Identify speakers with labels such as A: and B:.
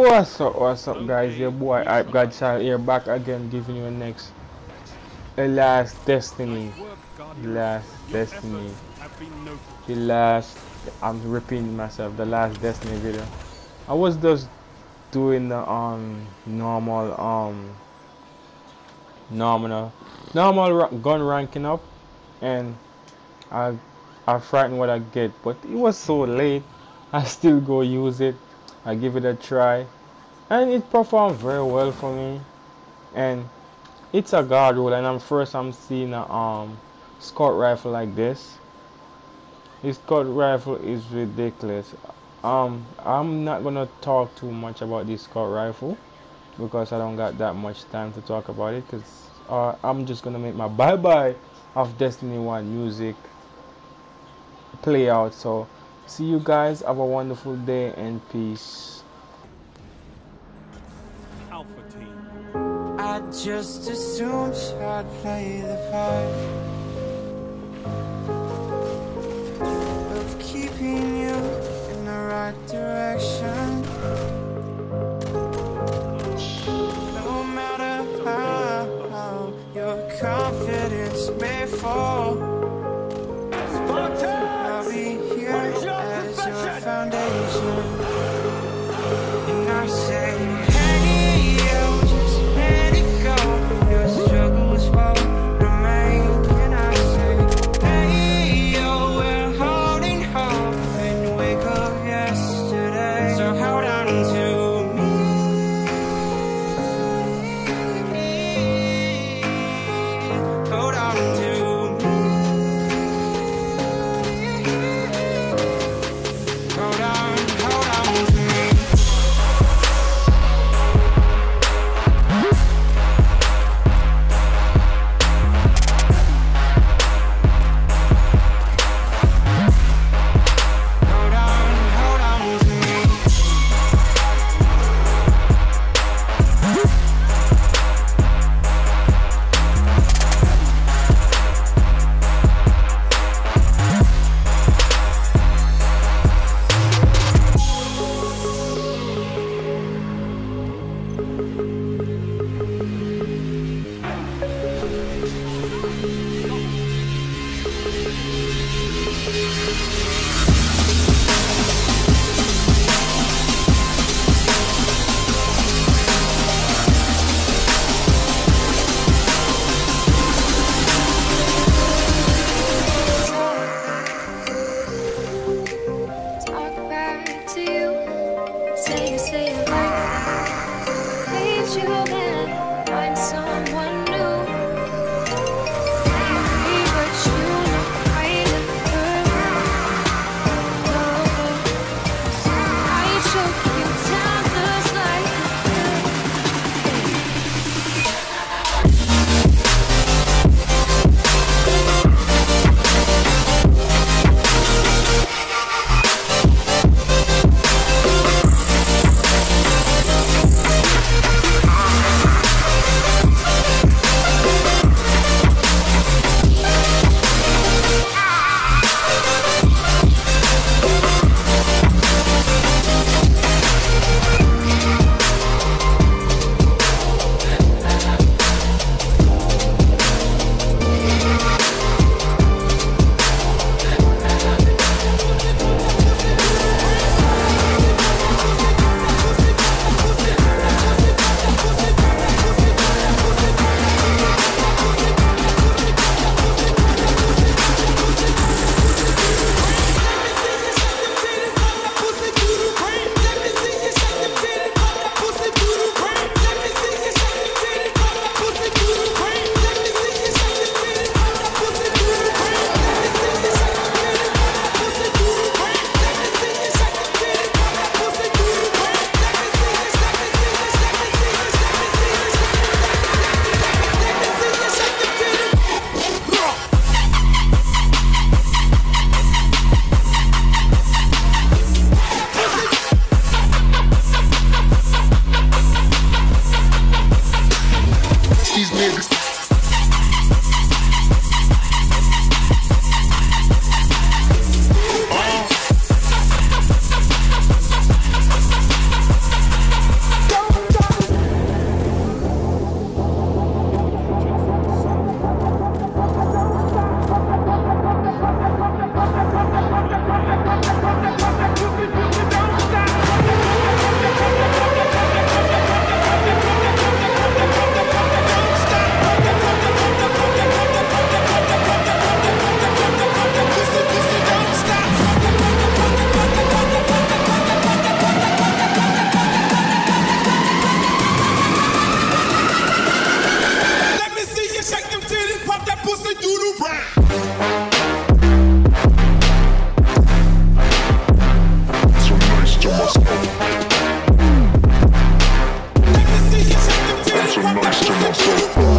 A: What's up, what's up guys, your boy Hype Godchild here back again giving you a next The Last Destiny. The Last Destiny. The Last I'm repeating myself, the last Destiny video. I was just doing the um normal um normal normal gun ranking up and I I frightened what I get but it was so late. I still go use it I give it a try. And it performed very well for me. And it's a god roll and I'm first I'm seeing a um scout rifle like this. This scout rifle is ridiculous. Um I'm not gonna talk too much about this scout rifle because I don't got that much time to talk about it because uh, I'm just gonna make my bye bye of Destiny 1 music play out. So see you guys have a wonderful day and peace
B: Alpha Team.
C: I just assumed I'd play the part of keeping you in the right direction. You. Say what's the do brat. So nice to
D: myself.